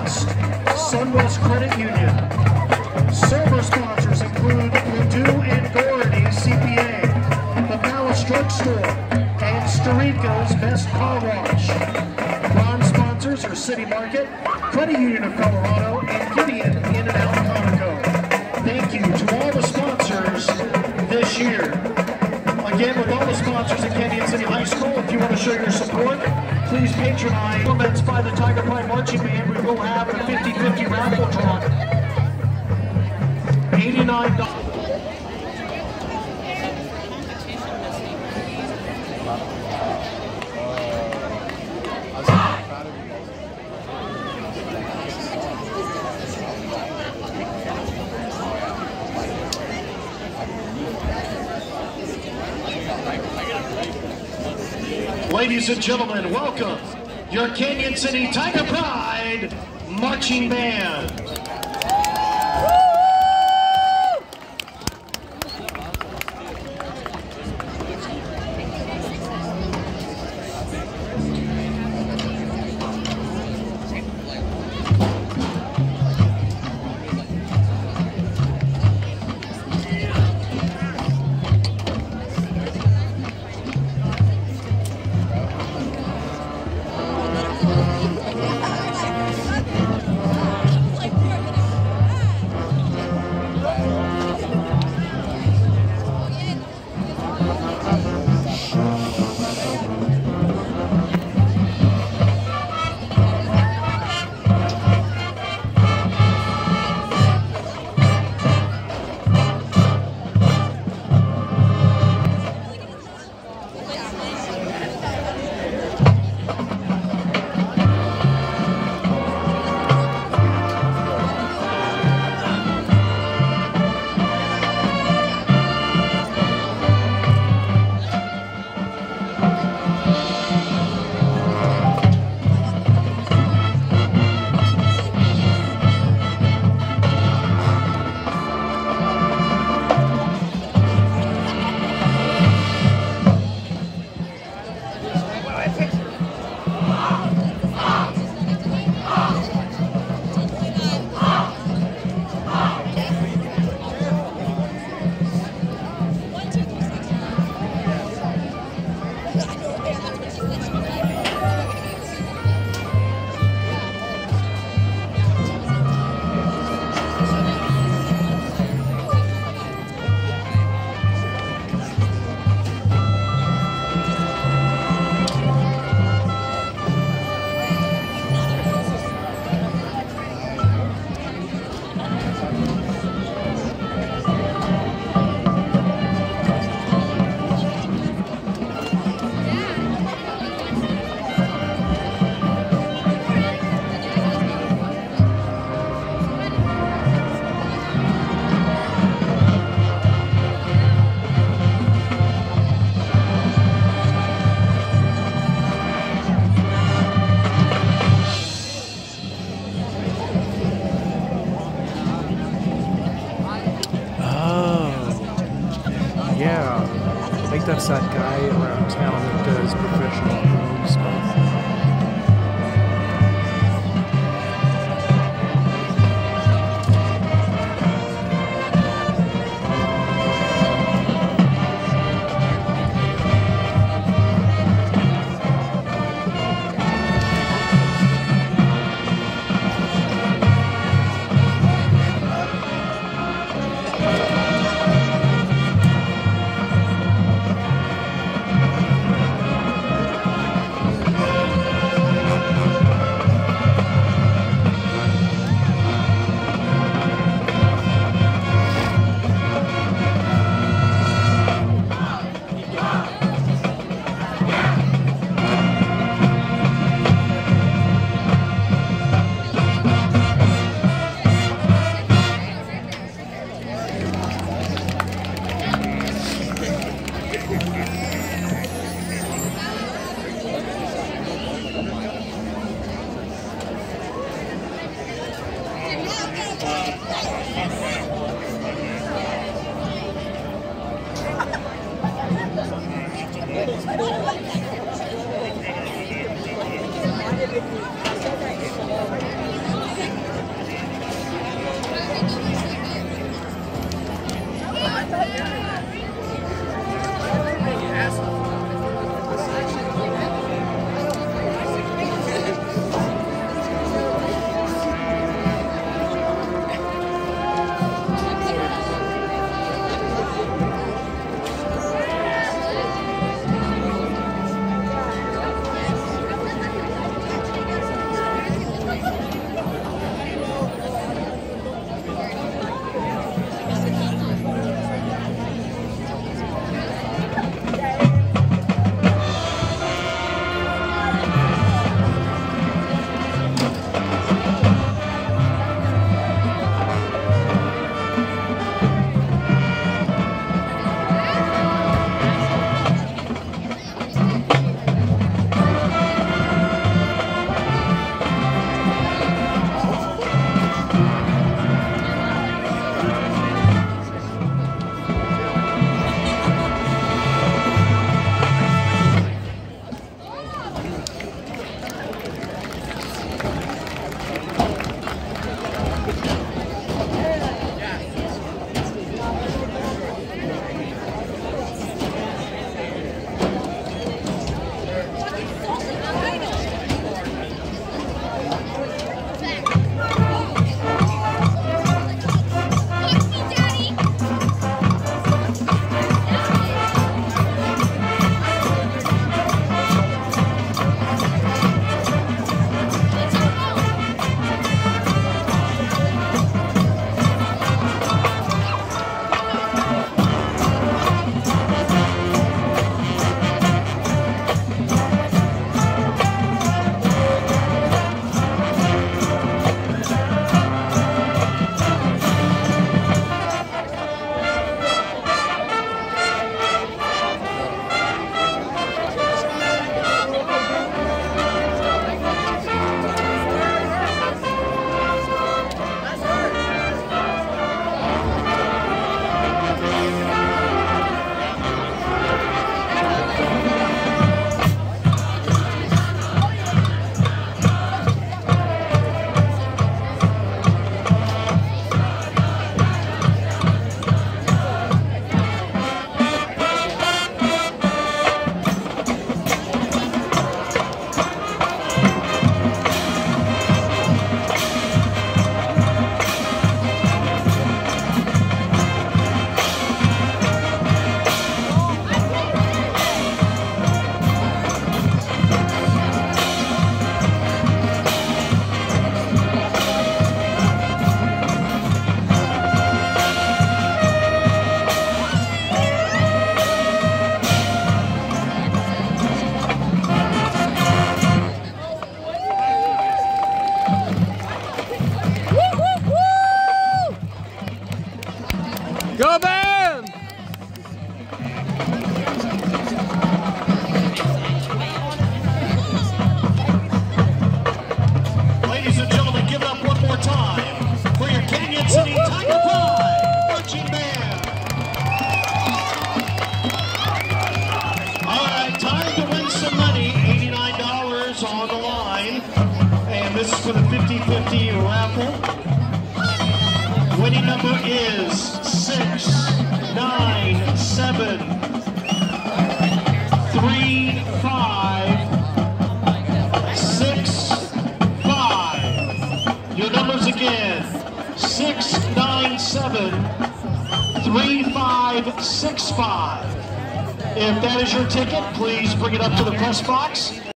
Trust, Sunwest Credit Union. Silver sponsors include Ladue and Gordy CPA, the Palace Drugstore, and Storico's Best Car Wash. Bronze sponsors are City Market, Credit Union of Colorado, and Gideon In and Out Conoco. Thank you to all the sponsors this year. Again, with all the sponsors at Cañon City High School, if you want to show your support, please patronize Implements by the Tiger Pride Marching Band. We will have a 50-50 raffle draw. $89. Ladies and gentlemen, welcome your Cañon City Tiger Pride Marching Band. That guy around town that does professional Yeah. Go back! three, five, six, five. Your numbers again, six, nine, seven, three, five, six, five. If that is your ticket, please bring it up to the press box.